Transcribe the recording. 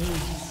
Ace.